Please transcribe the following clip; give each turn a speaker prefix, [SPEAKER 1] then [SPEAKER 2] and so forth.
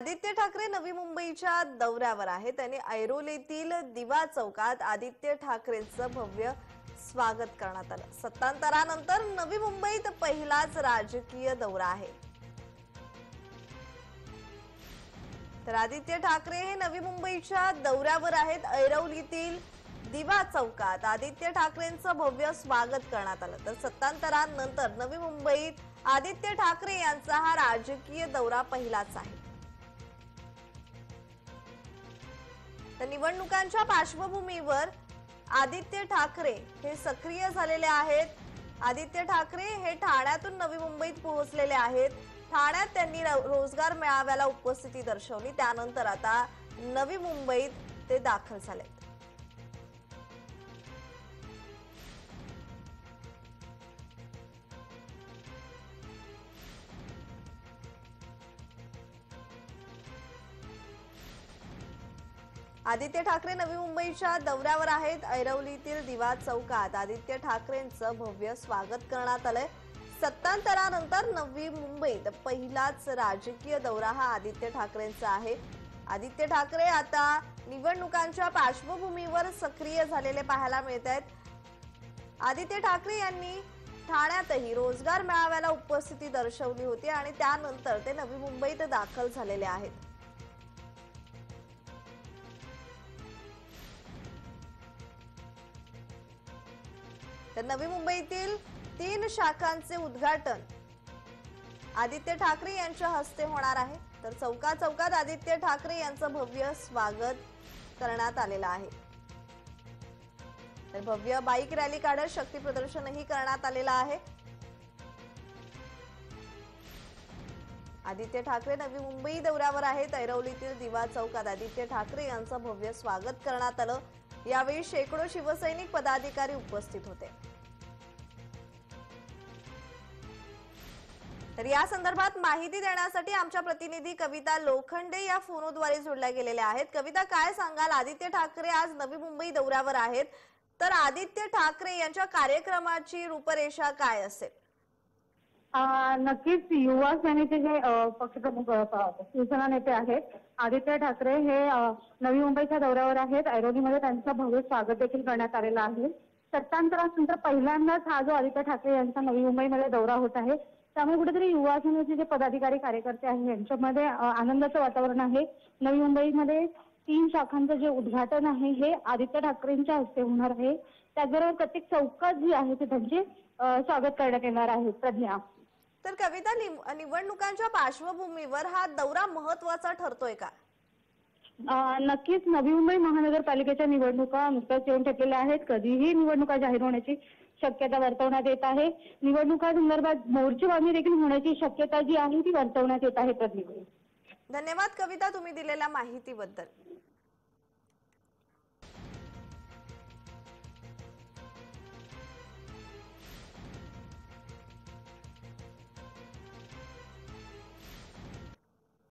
[SPEAKER 1] आदित्य ठाकरे नवी मुंबईच्या दौऱ्यावर आहे त्यांनी ऐरोलीतील दिवा चौकात आदित्य ठाकरेंचं भव्य स्वागत करण्यात आलं. सत्तांतरानंतर नवी मुंबईत पहिलाच राजकीय दौरा आहे. तर आदित्य ठाकरे हे नवी मुंबईच्या दौऱ्यावर आहेत. ऐरवलीतील दिवा चौकात आदित्य ठाकरेंचं भव्य स्वागत करण्यात आलं. तर सत्तांतरानंतर नवी मुंबईत आदित्य ठाकरे यांचा हा राजकीय दौरा पहिलाच आहे. तर निवडणुकांच्या पार्श्वभूमीवर आदित्य ठाकरे हे सक्रिय झालेले आहेत. आदित्य ठाकरे हे ठाण्यातून नवी मुंबईत पोहोचलेले आहेत. ठाण्यात त्यांनी रोजगार मेळाव्याला उपस्थिती दर्शवली. त्यानंतर आता नवी मुंबईत ते दाखल झालेत आदित्य ठाकरे नवी मुंबईच्या दौऱ्यावर आहेत. ऐरवलीतील दिवा चौकात आदित्य ठाकरेंचं भव्य स्वागत करण्यात आलंय. सत्तांतरानंतर नवी मुंबईत पहिलाच राजकीय दौरा हा आदित्य ठाकरेंचा आहे. आदित्य ठाकरे आता निवडणुकांच्या पार्श्वभूमीवर सक्रिय झालेले पाहायला मिळत आहेत आदित्य ठाकरे यांनी ठाण्यातही रोजगार मेळाव्याला उपस्थिती दर्शवली होती आणि त्यानंतर ते नवी मुंबईत दाखल झालेले आहेत. तर नवी मुंबईतील तीन शाखांचे उद्घाटन. आदित्य ठाकरे यांच्या हस्ते होणार आहे. तर चौका चौकात आदित्य ठाकरे यांचं भव्य स्वागत करण्यात आलेलं आहे. तर भव्य बाईक रॅली काढत शक्ती प्रदर्शनही करण्यात आलेलं आहे. आदित्य ठाकरे नवी मुंबई दौऱ्यावर आहेत. ऐरवलीतील दिवा चौकात आदित्य ठाकरे यांचं भव्य स्वागत करण्यात आलं. यावेळी शेकडो शिवसैनिक पदाधिकारी उपस्थित होते. तर या संदर्भात माहिती देण्यासाठी आमच्या प्रतिनिधी कविता लोखंडे या फोनद्वारे जोडल्या गेलेल्या आहेत. कविता काय सांगाल? आदित्य ठाकरे आज नवी मुंबई दौऱ्यावर आहेत. तर आदित्य ठाकरे यांच्या कार्यक्रमाची रूपरेषा काय असेल?
[SPEAKER 2] नक्कीच युवा सेनेचे जे पक्षप्रमुख शिवसेना नेते आहेत आदित्य ठाकरे हे नवी मुंबईच्या दौऱ्यावर आहेत. ऐरोलीमध्ये त्यांचं भव्य स्वागत देखील करण्यात आलेलं आहे. सत्तांतरानंतर पहिल्यांदाच हा जो आदित्य ठाकरे यांचा नवी मुंबईमध्ये दौरा होत आहे त्यामुळे कुठेतरी युवा सेनेचे जे पदाधिकारी कार्यकर्ते आहेत यांच्यामध्ये आनंदाचं वातावरण आहे. नवी मुंबईमध्ये तीन शाखांचं जे उद्घाटन आहे हे आदित्य ठाकरेंच्या हस्ते होणार आहे. त्याचबरोबर प्रत्येक चौकात जी आहे ते म्हणजे, त्यांचे स्वागत करण्यात येणार आहे. प्रज्ञा.
[SPEAKER 1] तर कविता निव- निवडणुकांच्या पार्श्वभूमीवर हा दौरा महत्त्वाचा ठरतोय का?
[SPEAKER 2] नक्कीच. नवी मुंबई महानगरपालिकेच्या निवडणुका नुकत्याच येऊन ठेपलेल्या आहेत. कधीही निवडणुका जाहीर होण्याची शक्यता वर्तवण्यात येत आहे. निवडणुका संदर्भात मोर्चेबांधणी देखील होण्याची शक्यता जी आहे ती वर्तवण्यात येत आहे प्रतिनिधी
[SPEAKER 1] धन्यवाद कविता तुम्ही दिलेल्या माहितीबद्दल.